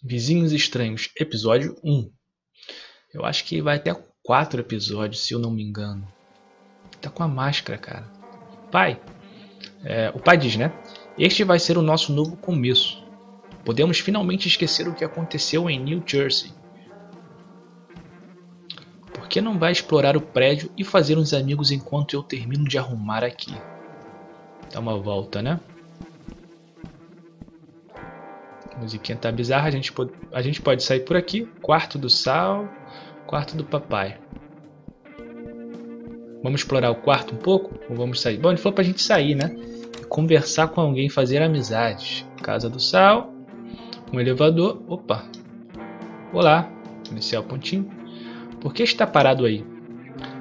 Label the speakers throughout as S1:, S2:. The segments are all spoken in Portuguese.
S1: Vizinhos Estranhos, episódio 1. Eu acho que vai até 4 episódios, se eu não me engano. Tá com a máscara, cara. Pai, é, o pai diz, né? Este vai ser o nosso novo começo. Podemos finalmente esquecer o que aconteceu em New Jersey. Por que não vai explorar o prédio e fazer uns amigos enquanto eu termino de arrumar aqui? Dá uma volta, né? Musiquinha tá bizarra, a gente, pode, a gente pode sair por aqui. Quarto do Sal, quarto do papai. Vamos explorar o quarto um pouco? Ou vamos sair? Bom, ele falou pra gente sair, né? Conversar com alguém, fazer amizades. Casa do Sal, um elevador. Opa! Olá, iniciar o pontinho. Por que está parado aí?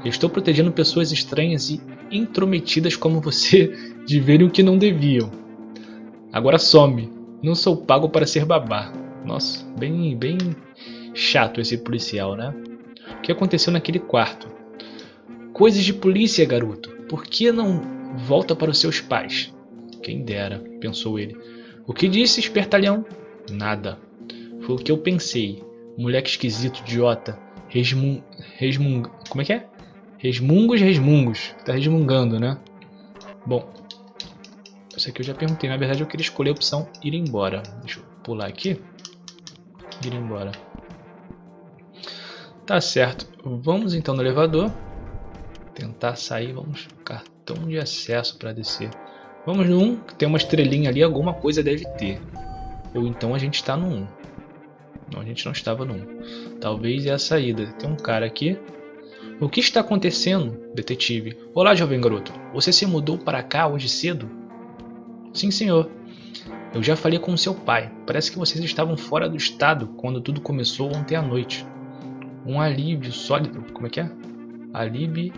S1: estou protegendo pessoas estranhas e intrometidas como você de verem o que não deviam. Agora some. Não sou pago para ser babá. Nossa, bem, bem chato esse policial, né? O que aconteceu naquele quarto? Coisas de polícia, garoto. Por que não volta para os seus pais? Quem dera, pensou ele. O que disse, espertalhão? Nada. Foi o que eu pensei. Moleque esquisito, idiota. Resmun... Resmung... Como é que é? Resmungos, resmungos. Tá resmungando, né? Bom, isso aqui eu já perguntei. Na verdade, eu queria escolher a opção ir embora. Deixa eu pular aqui. Ir embora. Tá certo. Vamos então no elevador. Tentar sair. Vamos. Cartão de acesso para descer. Vamos no 1, que tem uma estrelinha ali. Alguma coisa deve ter. Ou então a gente está no 1. Não, a gente não estava no 1. Talvez é a saída. Tem um cara aqui. O que está acontecendo, detetive? Olá, jovem garoto. Você se mudou para cá hoje cedo? Sim, senhor. Eu já falei com seu pai. Parece que vocês estavam fora do estado quando tudo começou ontem à noite. Um alívio sólido. Como é que é? Alívio.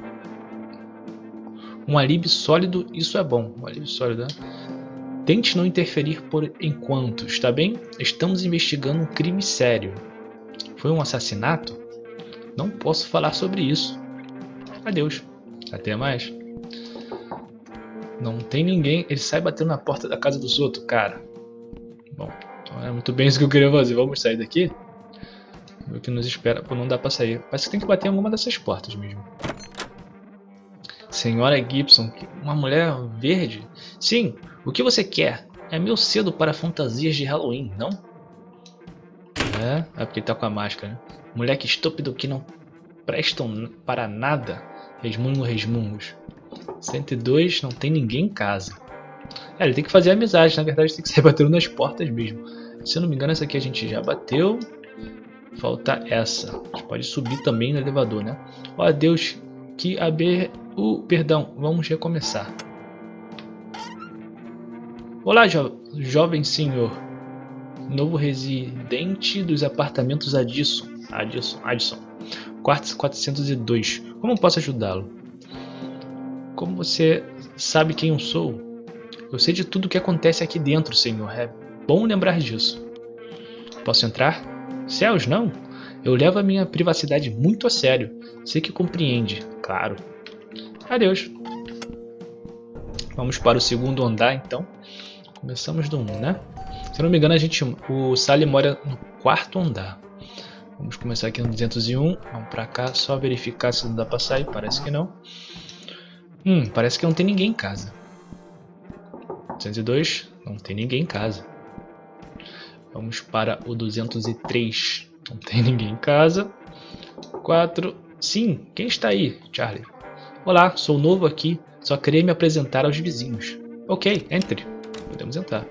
S1: Um alívio sólido, isso é bom. Um alívio sólido, né? Tente não interferir por enquanto, está bem? Estamos investigando um crime sério. Foi um assassinato? Não posso falar sobre isso. Adeus. Até mais. Não tem ninguém. Ele sai batendo na porta da casa dos outros, cara. Bom, não é muito bem isso que eu queria fazer. Vamos sair daqui? O que nos espera. Pô, não dá pra sair. Parece que tem que bater em alguma dessas portas mesmo. Senhora Gibson, uma mulher verde? Sim, o que você quer? É meio cedo para fantasias de Halloween, não? É, é porque ele tá com a máscara, né? Moleque estúpido que não prestam para nada. Resmungo, resmungos. 102, não tem ninguém em casa. É, ele tem que fazer amizade, na verdade tem que sair batendo nas portas mesmo. Se eu não me engano, essa aqui a gente já bateu. Falta essa. A gente pode subir também no elevador, né? Ó oh, Deus, que aber... Uh, perdão, vamos recomeçar. Olá, jo jovem senhor. Novo residente dos apartamentos Addison. Addison. Addison. Quarto 402. Como posso ajudá-lo? Como você sabe quem eu sou? Eu sei de tudo o que acontece aqui dentro, senhor. É bom lembrar disso. Posso entrar? Céus, não. Eu levo a minha privacidade muito a sério. Sei que compreende, claro. Adeus. Vamos para o segundo andar, então. Começamos do 1, né? Se não me engano, a gente, o Sally mora no quarto andar. Vamos começar aqui no 201. Vamos para cá, só verificar se não dá para sair. Parece que não. Hum, parece que não tem ninguém em casa. 202, não tem ninguém em casa. Vamos para o 203, não tem ninguém em casa. 4, sim, quem está aí, Charlie? Olá, sou novo aqui, só queria me apresentar aos vizinhos. Ok, entre. Podemos entrar.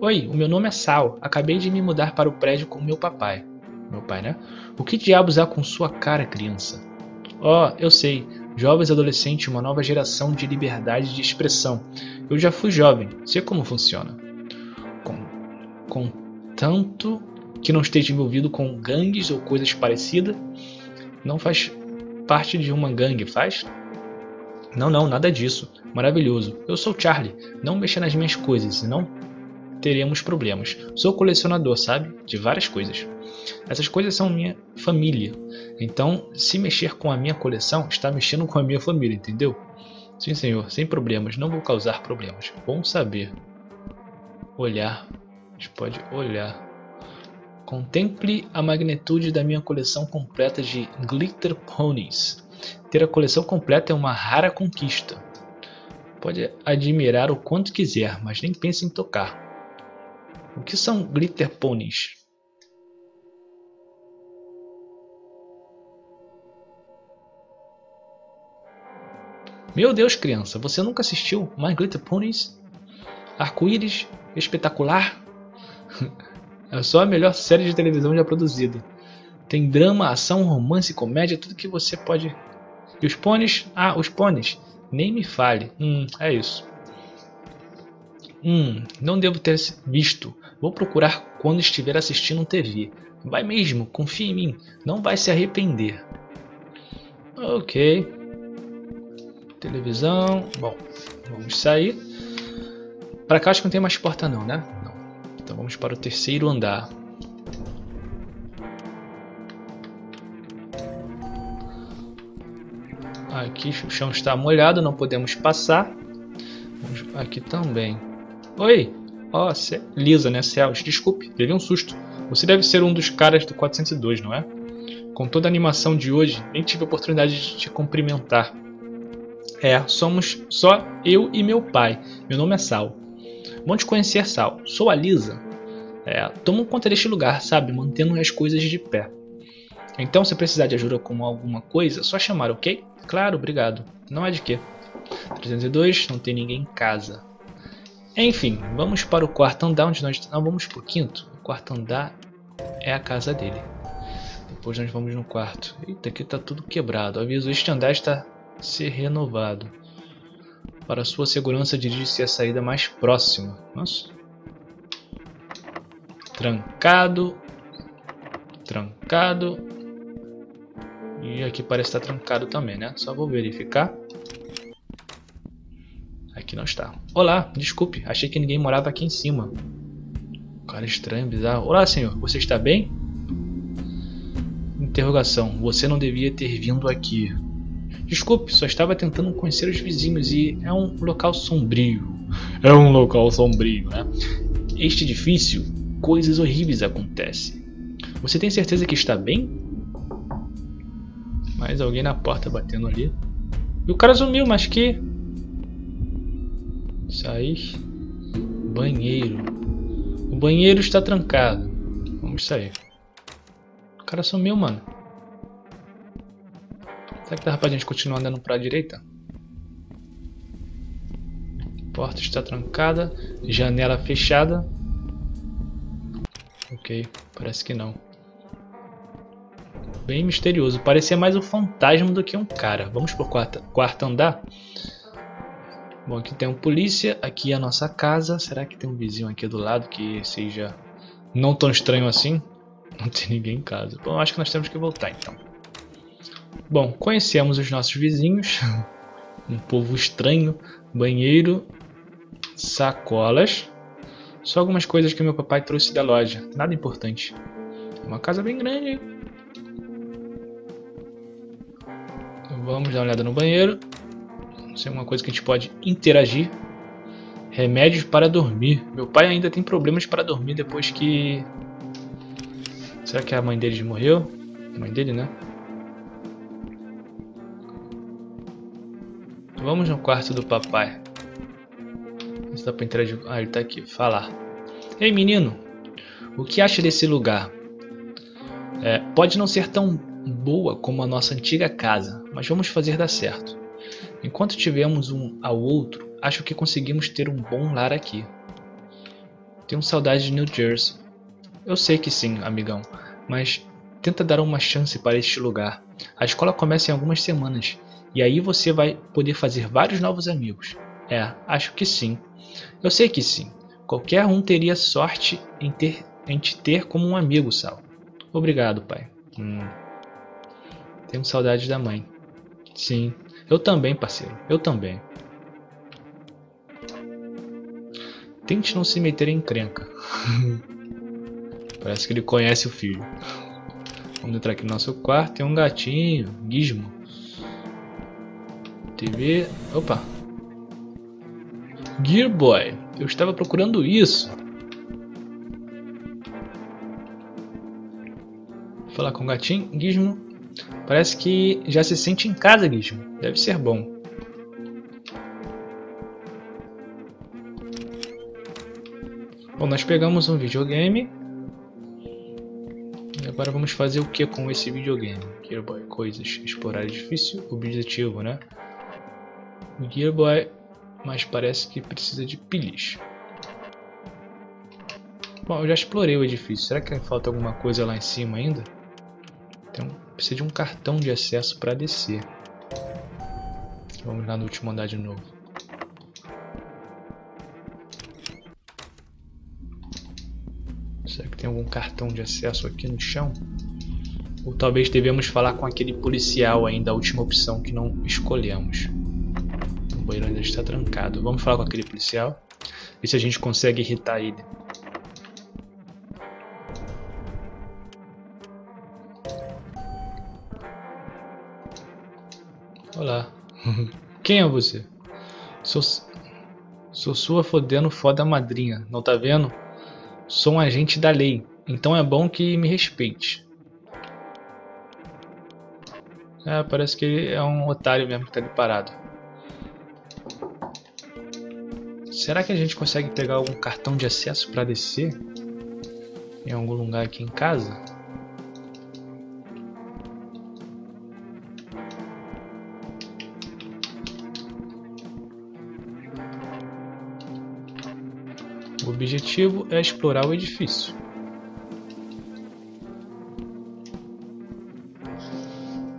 S1: Oi, o meu nome é Sal. Acabei de me mudar para o prédio com meu papai. Meu pai, né? O que diabos há com sua cara, criança? Oh, eu sei. Jovens adolescentes, uma nova geração de liberdade de expressão. Eu já fui jovem, sei como funciona. Com, com tanto que não esteja envolvido com gangues ou coisas parecidas, não faz parte de uma gangue, faz? Não, não, nada disso. Maravilhoso. Eu sou Charlie. Não mexa nas minhas coisas, senão teremos problemas. Sou colecionador, sabe? De várias coisas. Essas coisas são minha família. Então, se mexer com a minha coleção, está mexendo com a minha família, entendeu? Sim, senhor, sem problemas, não vou causar problemas. Bom saber. Olhar gente pode olhar. Contemple a magnitude da minha coleção completa de Glitter Ponies. Ter a coleção completa é uma rara conquista. Pode admirar o quanto quiser, mas nem pense em tocar. O que são Glitter Ponies? Meu Deus, criança, você nunca assistiu My Glitter Ponies? Arco-íris espetacular? é só a melhor série de televisão já produzida. Tem drama, ação, romance, comédia, tudo que você pode. E os pôneis? Ah, os pôneis. Nem me fale. Hum, é isso. Hum, não devo ter visto. Vou procurar quando estiver assistindo TV. Vai mesmo, confia em mim. Não vai se arrepender. Ok televisão. Bom, vamos sair. Para cá acho que não tem mais porta não, né? Não. Então vamos para o terceiro andar. Aqui o chão está molhado, não podemos passar. Vamos aqui também. Oi! Ó, oh, Lisa, né? Céus, desculpe, teve um susto. Você deve ser um dos caras do 402, não é? Com toda a animação de hoje, nem tive a oportunidade de te cumprimentar. É, somos só eu e meu pai. Meu nome é Sal. Bom te conhecer, Sal. Sou a Lisa. É, tomo conta deste lugar, sabe? Mantendo as coisas de pé. Então, se precisar de ajuda com alguma coisa, só chamar, ok? Claro, obrigado. Não é de quê. 302, não tem ninguém em casa. Enfim, vamos para o quarto andar onde nós... Não, vamos para o quinto. O quarto andar é a casa dele. Depois nós vamos no quarto. Eita, aqui tá tudo quebrado. Aviso, este andar está ser renovado. Para sua segurança, dirige-se à saída mais próxima. Nossa. Trancado. Trancado. E aqui parece estar trancado também, né? Só vou verificar. Aqui não está. Olá, desculpe. Achei que ninguém morava aqui em cima. Cara estranho, bizarro. Olá, senhor. Você está bem? Interrogação. Você não devia ter vindo aqui. Desculpe, só estava tentando conhecer os vizinhos e é um local sombrio. É um local sombrio, né? Este edifício, coisas horríveis acontecem. Você tem certeza que está bem? Mais alguém na porta batendo ali. E o cara sumiu, mas que. Sair. Banheiro. O banheiro está trancado. Vamos sair. O cara sumiu, mano. Será que dá pra gente continuar andando pra direita? Porta está trancada. Janela fechada. Ok, parece que não. Bem misterioso. Parecia mais um fantasma do que um cara. Vamos pro quarto, quarto andar? Bom, aqui tem um polícia. Aqui é a nossa casa. Será que tem um vizinho aqui do lado que seja não tão estranho assim? Não tem ninguém em casa. Bom, acho que nós temos que voltar então. Bom, conhecemos os nossos vizinhos, um povo estranho, banheiro, sacolas, só algumas coisas que meu papai trouxe da loja, nada importante. Uma casa bem grande. Vamos dar uma olhada no banheiro. Isso é uma coisa que a gente pode interagir. Remédios para dormir. Meu pai ainda tem problemas para dormir depois que. Será que a mãe dele morreu? A mãe dele, né? Vamos no quarto do papai. Se dá pra interagir. Ah, ele tá aqui. Falar. Ei, menino. O que acha desse lugar? É, pode não ser tão boa como a nossa antiga casa, mas vamos fazer dar certo. Enquanto tivemos um ao outro, acho que conseguimos ter um bom lar aqui. Tenho saudade de New Jersey. Eu sei que sim, amigão, mas tenta dar uma chance para este lugar. A escola começa em algumas semanas e aí você vai poder fazer vários novos amigos. É, acho que sim. Eu sei que sim. Qualquer um teria sorte em, ter, em te ter como um amigo, Sal. Obrigado, pai. Hum. Tenho saudade da mãe. Sim. Eu também, parceiro. Eu também. Tente não se meter em crenca. Parece que ele conhece o filho. Vamos entrar aqui no nosso quarto. Tem um gatinho. Gizmo. TV. Opa. Gear Boy. Eu estava procurando isso. Vou falar com o gatinho. Gizmo parece que já se sente em casa, Gizmo. Deve ser bom. Bom, nós pegamos um videogame. E agora vamos fazer o que com esse videogame? Gearboy, coisas, explorar difícil, objetivo, né? Gearboy, mas parece que precisa de pilhas. Bom, eu já explorei o edifício. Será que falta alguma coisa lá em cima ainda? Um, precisa de um cartão de acesso para descer. Vamos lá no último andar de novo. Será que tem algum cartão de acesso aqui no chão? Ou talvez devemos falar com aquele policial ainda, a última opção que não escolhemos. O banheiro ainda está trancado. Vamos falar com aquele policial. Ver se a gente consegue irritar ele. Olá. Quem é você? Sou, sou sua fodendo foda madrinha, não tá vendo? Sou um agente da lei, então é bom que me respeite. É, parece que ele é um otário mesmo que tá ali parado. Será que a gente consegue pegar algum cartão de acesso para descer? Em algum lugar aqui em casa? Objetivo é explorar o edifício.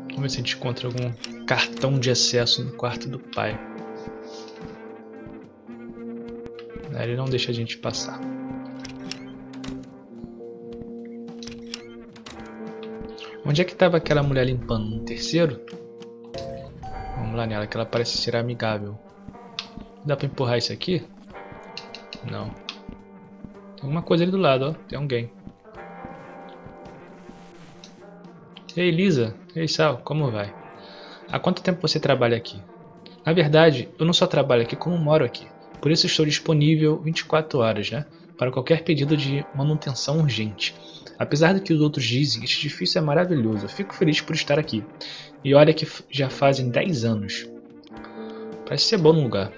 S1: Vamos ver se a gente encontra algum cartão de acesso no quarto do pai. Ele não deixa a gente passar. Onde é que estava aquela mulher limpando? No terceiro? Vamos lá nela, que ela parece ser amigável. Dá pra empurrar isso aqui? Não. Tem uma coisa ali do lado, ó. Tem alguém. Ei, Lisa. Ei, Sal. Como vai? Há quanto tempo você trabalha aqui? Na verdade, eu não só trabalho aqui, como moro aqui. Por isso estou disponível 24 horas, né? Para qualquer pedido de manutenção urgente. Apesar do que os outros dizem, este edifício é maravilhoso. Fico feliz por estar aqui. E olha que já fazem 10 anos. Parece ser bom no lugar.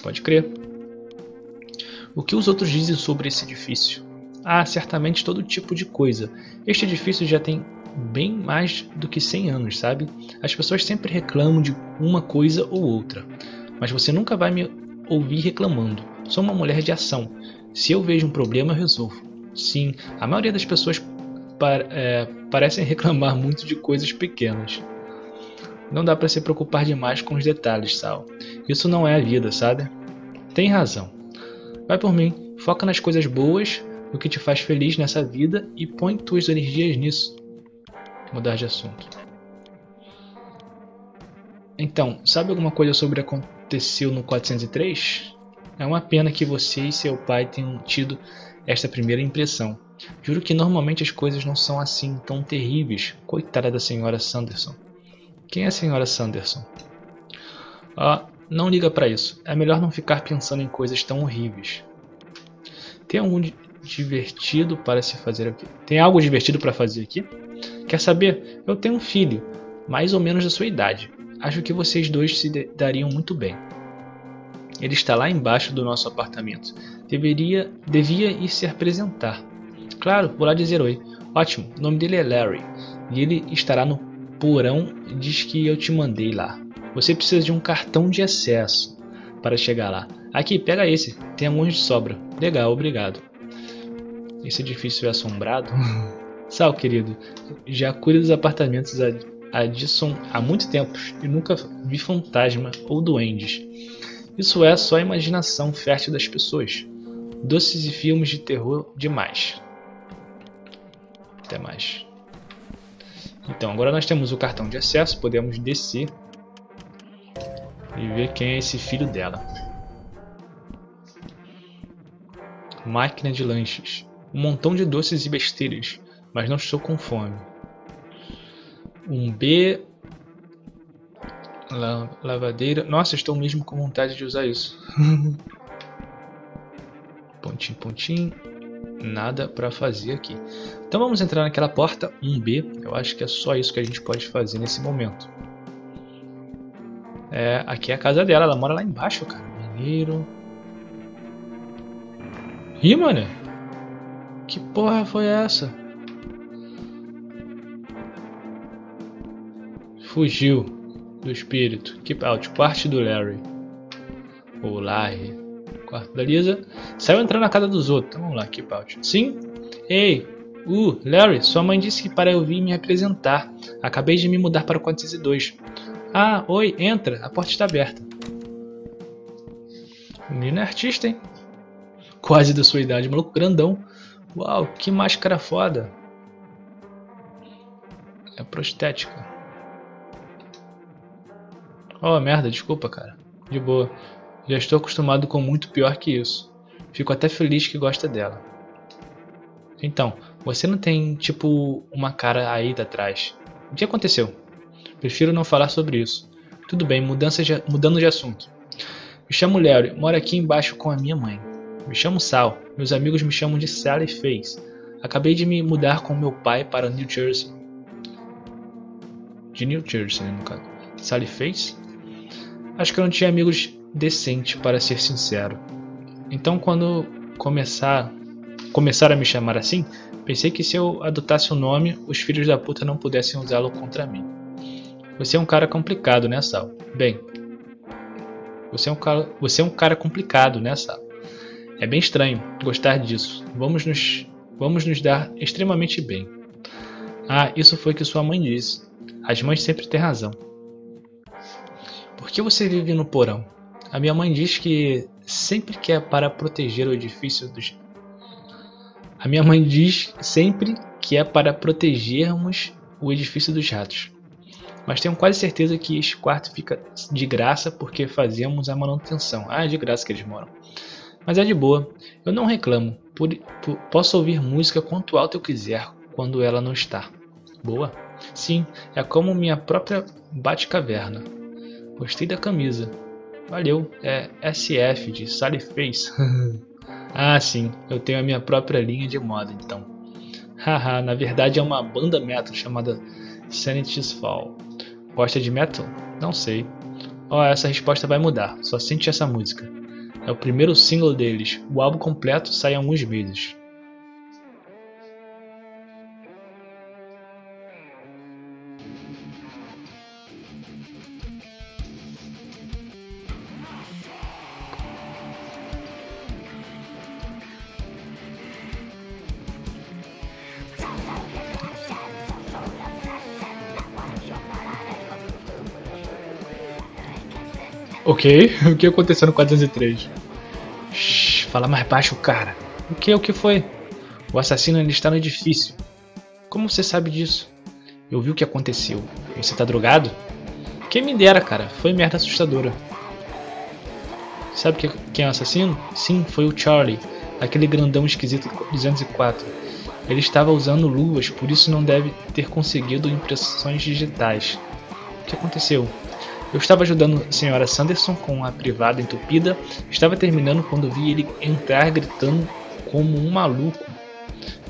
S1: Pode crer. O que os outros dizem sobre esse edifício? Ah, certamente todo tipo de coisa. Este edifício já tem bem mais do que 100 anos, sabe? As pessoas sempre reclamam de uma coisa ou outra, mas você nunca vai me ouvir reclamando. Sou uma mulher de ação. Se eu vejo um problema, eu resolvo. Sim, a maioria das pessoas par é, parecem reclamar muito de coisas pequenas. Não dá para se preocupar demais com os detalhes, Sal. Isso não é a vida, sabe? Tem razão. Vai por mim, foca nas coisas boas, no que te faz feliz nessa vida e põe tuas energias nisso. Mudar de assunto. Então, sabe alguma coisa sobre o que aconteceu no 403? É uma pena que você e seu pai tenham tido esta primeira impressão. Juro que normalmente as coisas não são assim tão terríveis. Coitada da senhora Sanderson. Quem é a senhora Sanderson? Ah, não liga para isso. É melhor não ficar pensando em coisas tão horríveis. Tem algum divertido para se fazer aqui? Tem algo divertido para fazer aqui? Quer saber? Eu tenho um filho, mais ou menos da sua idade. Acho que vocês dois se dariam muito bem. Ele está lá embaixo do nosso apartamento. Deveria, devia ir se apresentar. Claro, vou lá dizer oi. Ótimo, o nome dele é Larry. E ele estará no porão. Diz que eu te mandei lá. Você precisa de um cartão de acesso para chegar lá. Aqui, pega esse. Tem alguns de sobra. Legal, obrigado. Esse edifício é assombrado? Sal, querido, já cuido dos apartamentos Addison há muito tempo e nunca vi fantasma ou duendes. Isso é só a imaginação fértil das pessoas. Doces e filmes de terror demais. Até mais. Então, agora nós temos o cartão de acesso, podemos descer e ver quem é esse filho dela. Máquina de lanches. Um montão de doces e besteiras, mas não estou com fome. Um B. La lavadeira. Nossa, estou mesmo com vontade de usar isso. pontinho, pontinho. nada para fazer aqui. Então vamos entrar naquela porta 1B. Eu acho que é só isso que a gente pode fazer nesse momento. É, aqui é a casa dela, ela mora lá embaixo, cara. Mineiro. Ih, mano. Que porra foi essa? Fugiu do espírito. Keep out. Parte do Larry. Ou Larry. Quarto da Lisa. Saiu entrando na casa dos outros. Vamos lá, keep out. Sim? Ei, uh, Larry, sua mãe disse que para eu vir me apresentar. Acabei de me mudar para o 402. Ah, oi, entra, a porta está aberta. O menino é artista, hein? Quase da sua idade, maluco grandão. Uau, que máscara foda. É prostética. Oh, merda, desculpa, cara. De boa. Já estou acostumado com muito pior que isso. Fico até feliz que gosta dela. Então, você não tem, tipo, uma cara aí atrás. O que aconteceu? Prefiro não falar sobre isso. Tudo bem, de, mudando de assunto. Me chamo Larry, moro aqui embaixo com a minha mãe. Me chamo Sal, meus amigos me chamam de Sally Face. Acabei de me mudar com meu pai para New Jersey. De New Jersey, no caso. Sally Face? Acho que eu não tinha amigos decentes, para ser sincero. Então, quando começar, começar a me chamar assim, pensei que se eu adotasse o nome, os filhos da puta não pudessem usá-lo contra mim. Você é um cara complicado, né, Sal? Bem, você é um cara, você é um cara complicado, né, Sal? É bem estranho gostar disso. Vamos nos, vamos nos dar extremamente bem. Ah, isso foi que sua mãe disse. As mães sempre têm razão. Por que você vive no porão? A minha mãe diz que sempre que é para proteger o edifício dos. A minha mãe diz sempre que é para protegermos o edifício dos ratos. Mas tenho quase certeza que este quarto fica de graça porque fazemos a manutenção. Ah, é de graça que eles moram. Mas é de boa, eu não reclamo. Por, por, posso ouvir música quanto alto eu quiser quando ela não está. Boa? Sim, é como minha própria Batcaverna. Gostei da camisa. Valeu, é SF de Sally Face. ah, sim, eu tenho a minha própria linha de moda então. Haha, na verdade é uma banda metal chamada Sanity's Fall. Gosta de metal? Não sei. Oh, essa resposta vai mudar, só sente essa música. É o primeiro single deles, o álbum completo sai em alguns meses. Ok, o que aconteceu no 403? Shhh, fala mais baixo, cara. O que? O que foi? O assassino ainda está no edifício. Como você sabe disso? Eu vi o que aconteceu. Você tá drogado? Quem me dera, cara. Foi merda assustadora. Sabe que, quem é o assassino? Sim, foi o Charlie, aquele grandão esquisito 204. Ele estava usando luvas, por isso não deve ter conseguido impressões digitais. O que aconteceu? Eu estava ajudando a senhora Sanderson com a privada entupida. Estava terminando quando vi ele entrar gritando como um maluco.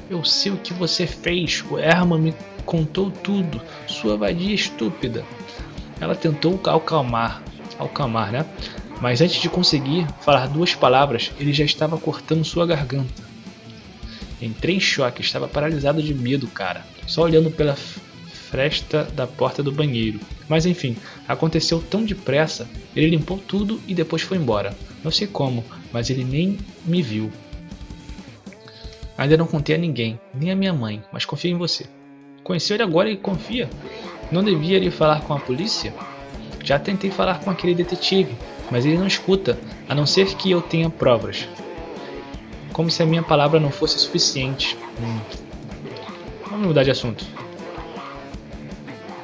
S1: Eu sei o que você fez. O Herman me contou tudo. Sua vadia estúpida. Ela tentou acalmar, acalmar, né? Mas antes de conseguir falar duas palavras, ele já estava cortando sua garganta. Entrei em choque, estava paralisado de medo, cara. Só olhando pela fresta da porta do banheiro. Mas enfim, aconteceu tão depressa, ele limpou tudo e depois foi embora. Não sei como, mas ele nem me viu. Ainda não contei a ninguém, nem a minha mãe, mas confio em você. Conheceu ele agora e confia? Não devia ir falar com a polícia? Já tentei falar com aquele detetive, mas ele não escuta, a não ser que eu tenha provas. Como se a minha palavra não fosse suficiente. Hum. Vamos mudar de assunto.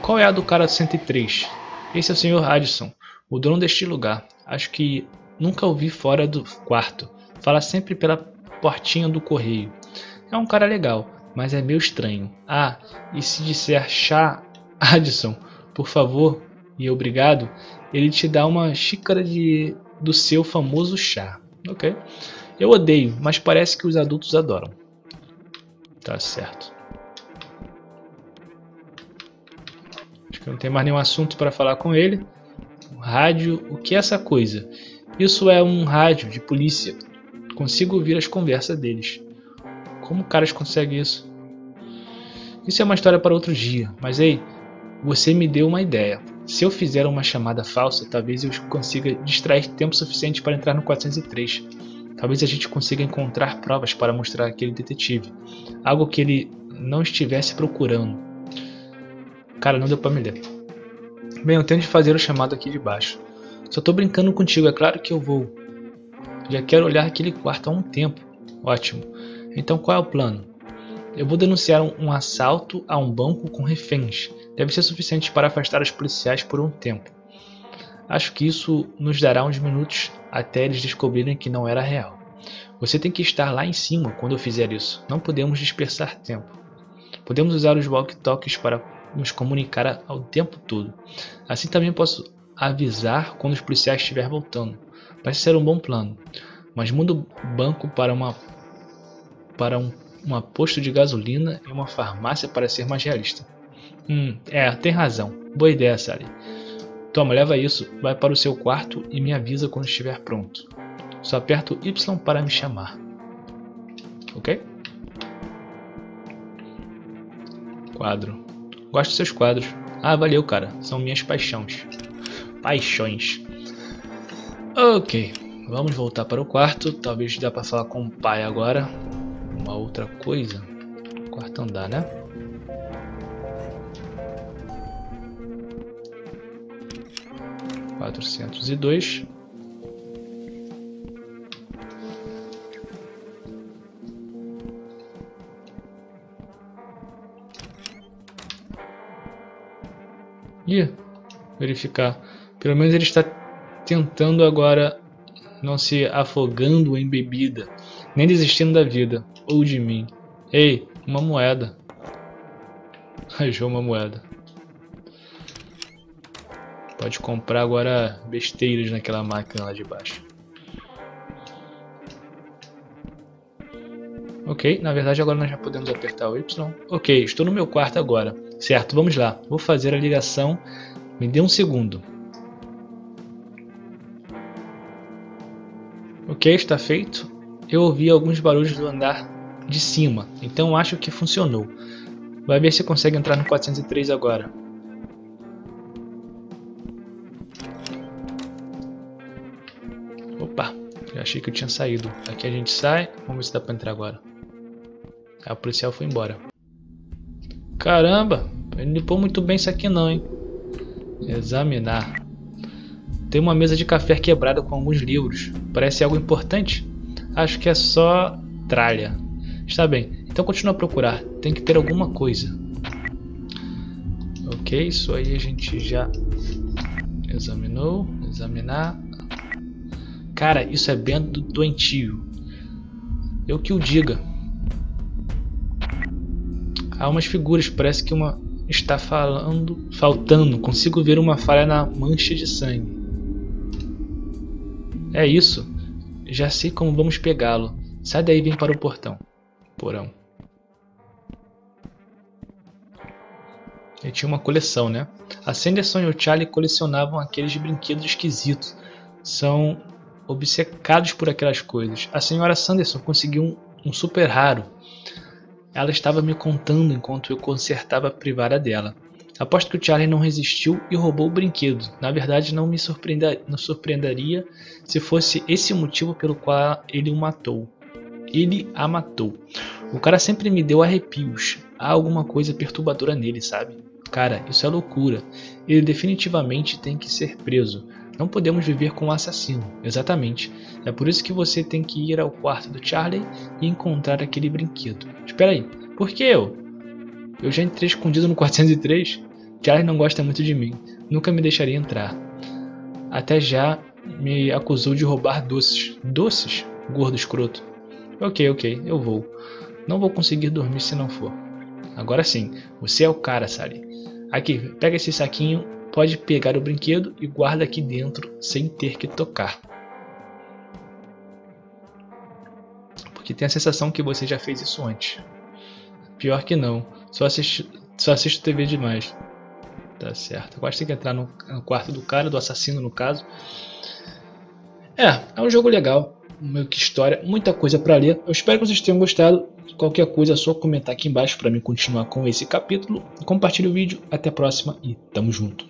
S1: Qual é a do cara 103? Esse é o Sr. Addison, o dono deste lugar. Acho que nunca o vi fora do quarto. Fala sempre pela portinha do correio. É um cara legal, mas é meio estranho. Ah, e se disser chá Addison, por favor e obrigado, ele te dá uma xícara de do seu famoso chá. Ok? Eu odeio, mas parece que os adultos adoram. Tá certo. Não tem mais nenhum assunto para falar com ele. rádio, o que é essa coisa? Isso é um rádio de polícia. Consigo ouvir as conversas deles. Como caras conseguem isso? Isso é uma história para outro dia, mas ei, você me deu uma ideia. Se eu fizer uma chamada falsa, talvez eu consiga distrair tempo suficiente para entrar no 403. Talvez a gente consiga encontrar provas para mostrar aquele detetive. Algo que ele não estivesse procurando. Cara, não deu para me ler. Bem, eu tenho de fazer o chamado aqui de baixo. Só tô brincando contigo, é claro que eu vou. Já quero olhar aquele quarto há um tempo. Ótimo. Então qual é o plano? Eu vou denunciar um, um assalto a um banco com reféns. Deve ser suficiente para afastar os policiais por um tempo. Acho que isso nos dará uns minutos até eles descobrirem que não era real. Você tem que estar lá em cima quando eu fizer isso. Não podemos dispersar tempo. Podemos usar os walkie-talkies para nos comunicar ao tempo todo. Assim também posso avisar quando os policiais estiver voltando. Parece ser um bom plano. Mas muda o banco para uma para um uma posto de gasolina e uma farmácia para ser mais realista. Hum, é, tem razão. Boa ideia, Sally. Toma, leva isso, vai para o seu quarto e me avisa quando estiver pronto. Só aperto Y para me chamar. Ok? Quadro. Gosto dos seus quadros. Ah, valeu, cara. São minhas paixões. Paixões. Ok. Vamos voltar para o quarto. Talvez dá para falar com o pai agora uma outra coisa. Quarto andar, né? Quatrocentos e dois. Verificar. Pelo menos ele está tentando agora não se afogando em bebida, nem desistindo da vida ou de mim. Ei, uma moeda. Achou uma moeda. Pode comprar agora besteiras naquela máquina lá de baixo. Ok, na verdade agora nós já podemos apertar o Y. Ok, estou no meu quarto agora. Certo, vamos lá. Vou fazer a ligação. Me dê um segundo. Ok, está feito. Eu ouvi alguns barulhos do andar de cima. Então acho que funcionou. Vai ver se consegue entrar no 403 agora. Opa, achei que eu tinha saído. Aqui a gente sai. Vamos ver se dá pra entrar agora. Ah, o policial foi embora. Caramba, ele limpou muito bem isso aqui não, hein? Examinar. Tem uma mesa de café quebrada com alguns livros. Parece algo importante. Acho que é só tralha. Está bem, então continua a procurar. Tem que ter alguma coisa. Ok, isso aí a gente já examinou. Examinar. Cara, isso é bem doentio. Eu que o diga. Há umas figuras, parece que uma está falando, faltando. Consigo ver uma falha na mancha de sangue. É isso. Já sei como vamos pegá-lo. Sai daí e vem para o portão porão. Ele tinha uma coleção, né? A Sanderson e o Charlie colecionavam aqueles brinquedos esquisitos. São obcecados por aquelas coisas. A senhora Sanderson conseguiu um, um super raro. Ela estava me contando enquanto eu consertava a privada dela. Aposto que o Charlie não resistiu e roubou o brinquedo. Na verdade, não me surpreenda, não surpreenderia se fosse esse o motivo pelo qual ele o matou ele a matou. O cara sempre me deu arrepios. Há alguma coisa perturbadora nele, sabe? Cara, isso é loucura. Ele definitivamente tem que ser preso. Não podemos viver com um assassino. Exatamente. É por isso que você tem que ir ao quarto do Charlie e encontrar aquele brinquedo. Espera aí. Por que eu? Eu já entrei escondido no 403? Charlie não gosta muito de mim. Nunca me deixaria entrar. Até já me acusou de roubar doces. Doces? Gordo escroto. Ok, ok, eu vou. Não vou conseguir dormir se não for. Agora sim, você é o cara, Sally. Aqui, pega esse saquinho, pode pegar o brinquedo e guarda aqui dentro sem ter que tocar. Porque tem a sensação que você já fez isso antes. Pior que não. Só assisto, só assisto TV demais. Tá certo. Agora tem que entrar no, no, quarto do cara, do assassino no caso. É, é um jogo legal. Meio que história, muita coisa para ler. Eu espero que vocês tenham gostado. Qualquer coisa é só comentar aqui embaixo para mim continuar com esse capítulo. Compartilhe o vídeo. Até a próxima e tamo junto.